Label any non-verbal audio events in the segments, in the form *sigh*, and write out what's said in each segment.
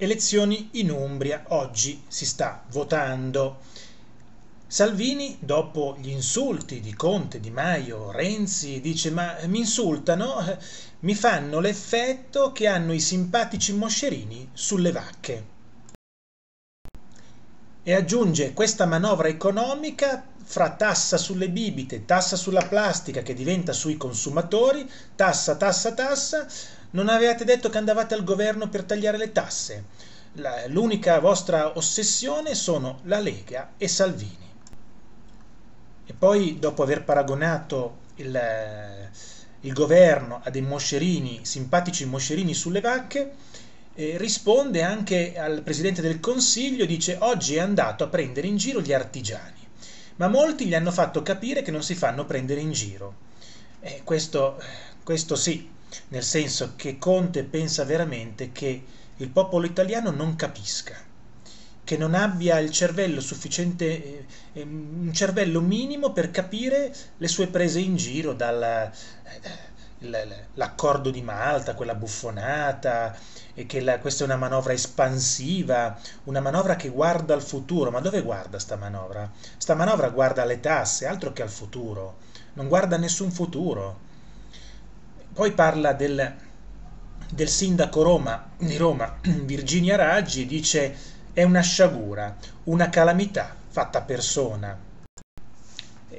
Elezioni in Umbria, oggi si sta votando. Salvini, dopo gli insulti di Conte, Di Maio, Renzi, dice ma mi insultano, mi fanno l'effetto che hanno i simpatici moscerini sulle vacche. E aggiunge questa manovra economica fra tassa sulle bibite, tassa sulla plastica che diventa sui consumatori, tassa, tassa, tassa, non avevate detto che andavate al governo per tagliare le tasse. L'unica vostra ossessione sono la Lega e Salvini. E poi, dopo aver paragonato il, il governo a dei moscerini, simpatici moscerini sulle vacche, eh, risponde anche al Presidente del Consiglio, dice oggi è andato a prendere in giro gli artigiani, ma molti gli hanno fatto capire che non si fanno prendere in giro. Eh, questo, questo sì, nel senso che Conte pensa veramente che il popolo italiano non capisca, che non abbia il cervello sufficiente, eh, eh un cervello minimo per capire le sue prese in giro dall'accordo eh, di Malta, quella buffonata, e che la, questa è una manovra espansiva, una manovra che guarda al futuro. Ma dove guarda sta manovra? Sta manovra guarda alle tasse, altro che al futuro. Non guarda nessun futuro poi parla del, del sindaco Roma, di Roma, *clears throat* Virginia Raggi, dice è una sciagura, una calamità fatta persona.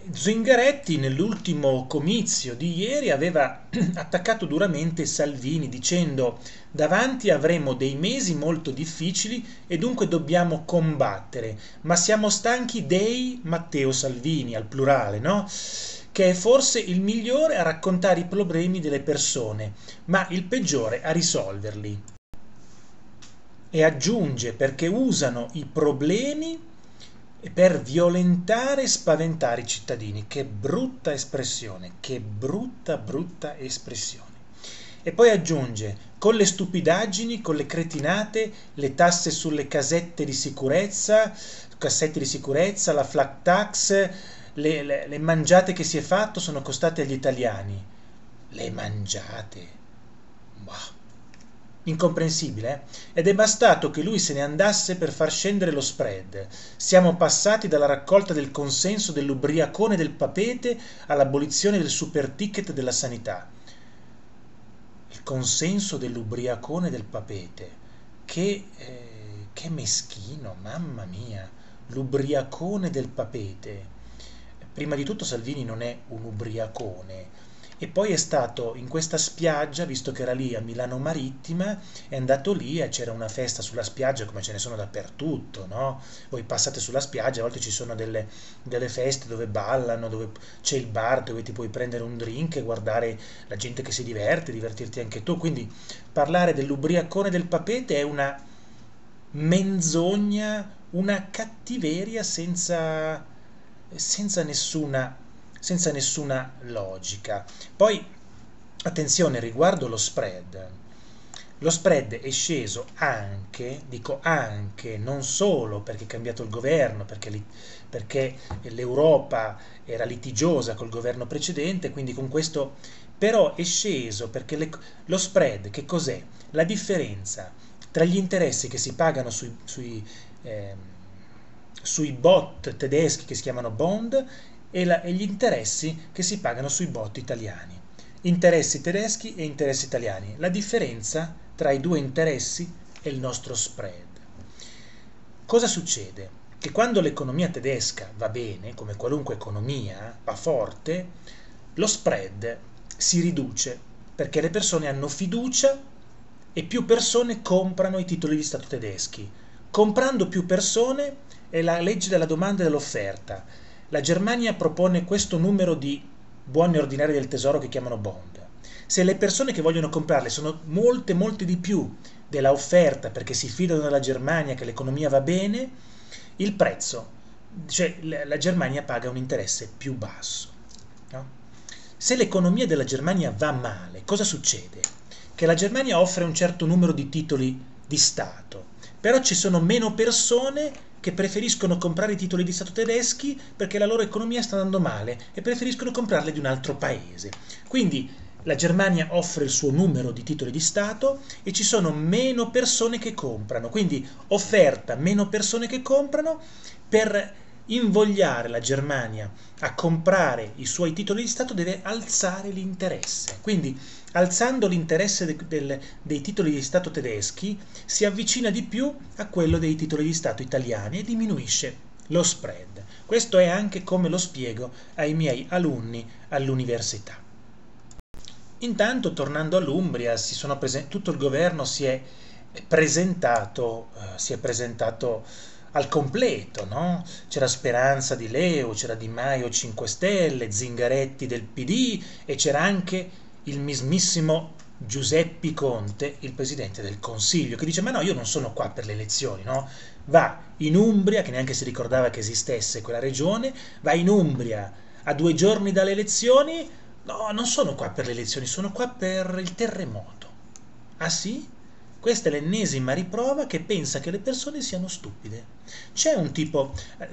Zingaretti nell'ultimo comizio di ieri aveva *clears throat* attaccato duramente Salvini dicendo davanti avremo dei mesi molto difficili e dunque dobbiamo combattere, ma siamo stanchi dei Matteo Salvini al plurale, no? Che è forse il migliore a raccontare i problemi delle persone, ma il peggiore a risolverli. E aggiunge perché usano i problemi per violentare e spaventare i cittadini. Che brutta espressione, che brutta, brutta espressione. E poi aggiunge, con le stupidaggini, con le cretinate, le tasse sulle casette di sicurezza, cassette di sicurezza, la flat tax, le, le, le mangiate che si è fatto sono costate agli italiani. Le mangiate. Bah. Incomprensibile, eh? Ed è bastato che lui se ne andasse per far scendere lo spread. Siamo passati dalla raccolta del consenso dell'ubriacone del papete all'abolizione del super ticket della sanità. Il consenso dell'ubriacone del papete. Che, eh, che meschino, mamma mia. L'ubriacone del papete prima di tutto Salvini non è un ubriacone e poi è stato in questa spiaggia, visto che era lì a Milano Marittima, è andato lì e c'era una festa sulla spiaggia come ce ne sono dappertutto, no? Voi passate sulla spiaggia, a volte ci sono delle, delle feste dove ballano, dove c'è il bar dove ti puoi prendere un drink e guardare la gente che si diverte, divertirti anche tu. Quindi parlare dell'ubriacone del papete è una menzogna, una cattiveria senza senza nessuna, senza nessuna logica. Poi, attenzione riguardo lo spread. Lo spread è sceso anche, dico anche, non solo perché è cambiato il governo, perché, perché l'Europa era litigiosa col governo precedente, quindi con questo, però è sceso perché le, lo spread, che cos'è? La differenza tra gli interessi che si pagano sui, sui eh, sui bot tedeschi che si chiamano bond e, la, e gli interessi che si pagano sui bot italiani. Interessi tedeschi e interessi italiani. La differenza tra i due interessi è il nostro spread. Cosa succede? Che quando l'economia tedesca va bene, come qualunque economia, va forte, lo spread si riduce perché le persone hanno fiducia e più persone comprano i titoli di Stato tedeschi. Comprando più persone è la legge della domanda e dell'offerta. La Germania propone questo numero di buoni ordinari del tesoro che chiamano bond. Se le persone che vogliono comprarle sono molte, molte di più della offerta perché si fidano della Germania che l'economia va bene, il prezzo, cioè la Germania paga un interesse più basso. No? Se l'economia della Germania va male, cosa succede? Che la Germania offre un certo numero di titoli di Stato, però ci sono meno persone che preferiscono comprare i titoli di Stato tedeschi perché la loro economia sta andando male e preferiscono comprarli di un altro paese. Quindi la Germania offre il suo numero di titoli di Stato e ci sono meno persone che comprano, quindi offerta meno persone che comprano per invogliare la Germania a comprare i suoi titoli di Stato deve alzare l'interesse. Quindi alzando l'interesse de, del, dei titoli di Stato tedeschi si avvicina di più a quello dei titoli di Stato italiani e diminuisce lo spread. Questo è anche come lo spiego ai miei alunni all'università. Intanto, tornando all'Umbria, tutto il governo si è presentato, eh, si è presentato al completo, no? C'era Speranza di Leo, c'era Di Maio 5 Stelle, Zingaretti del PD e c'era anche il mismissimo Giuseppe Conte, il presidente del Consiglio, che dice: Ma no, io non sono qua per le elezioni, no? Va in Umbria, che neanche si ricordava che esistesse quella regione, va in Umbria a due giorni dalle elezioni. No, non sono qua per le elezioni, sono qua per il terremoto. Ah sì? Questa è l'ennesima riprova che pensa che le persone siano stupide. C'è un tipo, eh,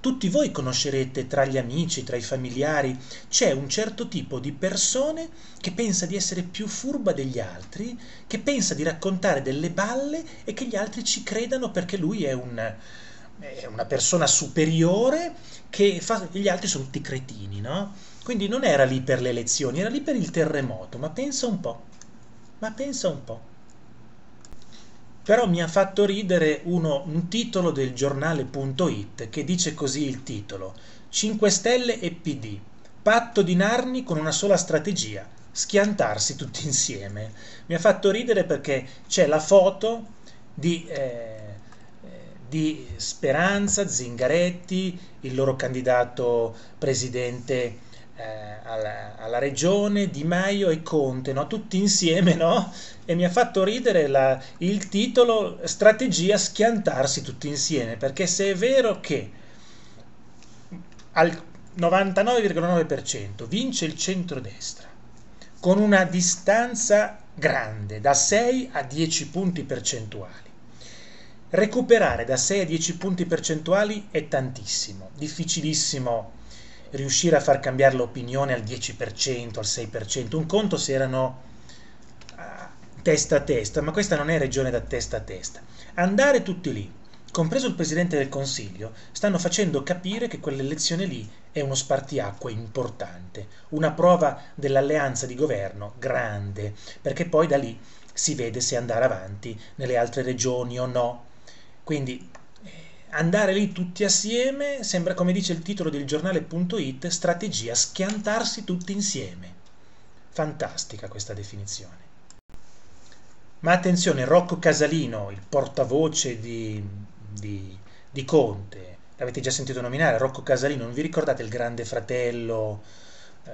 tutti voi conoscerete tra gli amici, tra i familiari, c'è un certo tipo di persone che pensa di essere più furba degli altri, che pensa di raccontare delle balle e che gli altri ci credano perché lui è, un, è una persona superiore che fa, gli altri sono tutti cretini, no? Quindi non era lì per le elezioni, era lì per il terremoto, ma pensa un po', ma pensa un po' però mi ha fatto ridere uno, un titolo del giornale.it che dice così il titolo. 5 Stelle e PD patto di Narni con una sola strategia schiantarsi tutti insieme. Mi ha fatto ridere perché c'è la foto di, eh, di Speranza, Zingaretti, il loro candidato presidente eh, alla, alla, regione, Di Maio e Conte, no? tutti insieme, no? E mi ha fatto ridere la, il titolo Strategia schiantarsi tutti insieme, perché se è vero che al 99,9% vince il centrodestra con una distanza grande, da 6 a 10 punti percentuali. Recuperare da 6 a 10 punti percentuali è tantissimo, difficilissimo riuscire a far cambiare l'opinione al 10%, al 6%. Un conto se erano uh, testa a testa, ma questa non è regione da testa a testa. Andare tutti lì, compreso il Presidente del Consiglio, stanno facendo capire che quell'elezione lì è uno spartiacque importante, una prova dell'alleanza di governo grande, perché poi da lì si vede se andare avanti nelle altre regioni o no. Quindi andare lì tutti assieme sembra, come dice il titolo del giornale.it, strategia schiantarsi tutti insieme. Fantastica questa definizione. Ma attenzione, Rocco Casalino, il portavoce di, di, di Conte, l'avete già sentito nominare, Rocco Casalino, non vi ricordate il grande fratello? Eh,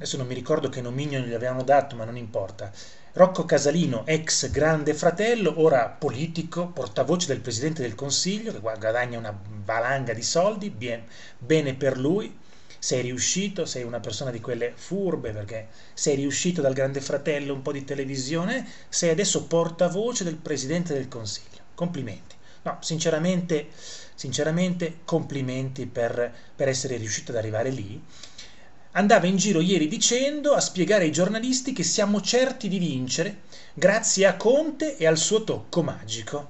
adesso non mi ricordo che nomignio gli avevano dato, ma non importa Rocco Casalino, ex grande fratello, ora politico, portavoce del Presidente del Consiglio, che guadagna una valanga di soldi, bien, bene per lui, sei riuscito, sei una persona di quelle furbe perché sei riuscito dal grande fratello un po' di televisione, sei adesso portavoce del Presidente del Consiglio. Complimenti. No, sinceramente, sinceramente complimenti per, per essere riuscito ad arrivare lì andava in giro ieri dicendo, a spiegare ai giornalisti che siamo certi di vincere grazie a Conte e al suo tocco magico.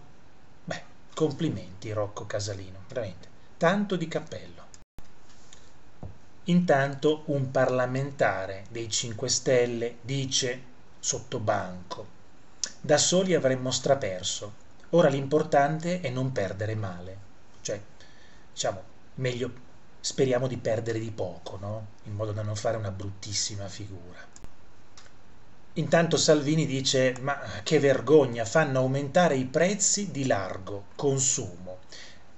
Beh, complimenti Rocco Casalino, veramente, tanto di cappello. Intanto un parlamentare dei 5 Stelle dice sotto banco, da soli avremmo straperso, ora l'importante è non perdere male, cioè, diciamo, meglio speriamo di perdere di poco, no? in modo da non fare una bruttissima figura. Intanto Salvini dice, ma che vergogna, fanno aumentare i prezzi di largo consumo.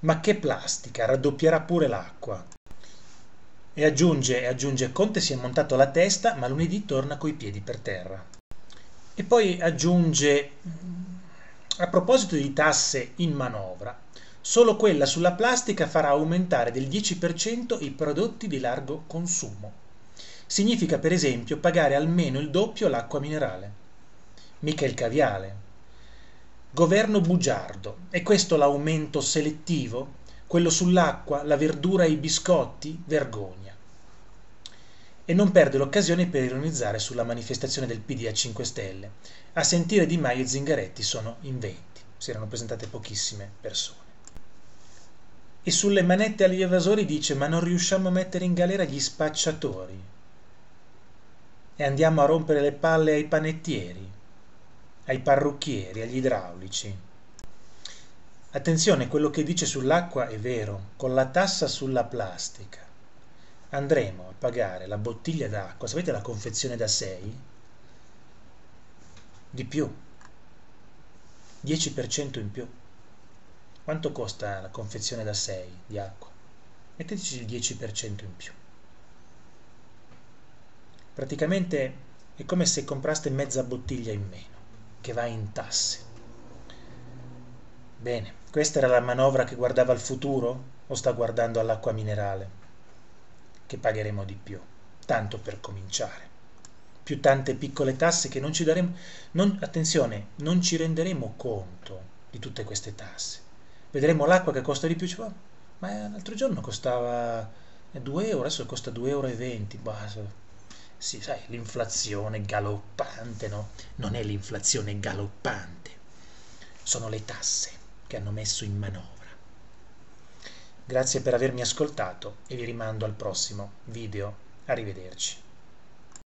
Ma che plastica, raddoppierà pure l'acqua. E aggiunge, e aggiunge, Conte si è montato la testa, ma lunedì torna coi piedi per terra. E poi aggiunge, a proposito di tasse in manovra, Solo quella sulla plastica farà aumentare del 10% i prodotti di largo consumo. Significa per esempio pagare almeno il doppio l'acqua minerale. Mica il caviale. Governo bugiardo. È questo l'aumento selettivo? Quello sull'acqua, la verdura e i biscotti? Vergogna. e non perde l'occasione per ironizzare sulla manifestazione del PD a 5 Stelle. A sentire Di Maio e Zingaretti sono in 20, si erano presentate pochissime persone. E sulle manette agli evasori dice ma non riusciamo a mettere in galera gli spacciatori e andiamo a rompere le palle ai panettieri, ai parrucchieri, agli idraulici. Attenzione, quello che dice sull'acqua è vero, con la tassa sulla plastica andremo a pagare la bottiglia d'acqua, sapete la confezione da 6? Di più, 10% in più. Quanto costa la confezione da 6 di acqua? Metteteci il 10% in più. Praticamente è come se compraste mezza bottiglia in meno, che va in tasse. Bene, questa era la manovra che guardava al futuro o sta guardando all'acqua minerale? Che pagheremo di più, tanto per cominciare. Più tante piccole tasse che non ci daremo, non, attenzione, non ci renderemo conto di tutte queste tasse. Vedremo l'acqua che costa di più, cioè, ma l'altro giorno costava 2 euro, adesso costa 2,20 euro. Sì, sai, l'inflazione galoppante, no? Non è l'inflazione galoppante, sono le tasse che hanno messo in manovra. Grazie per avermi ascoltato e vi rimando al prossimo video. Arrivederci.